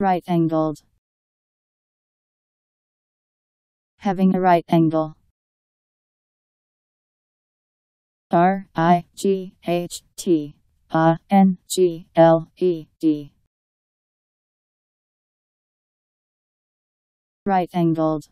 Right angled. Having a right angle. R I G H T A N G L E D. Right angled.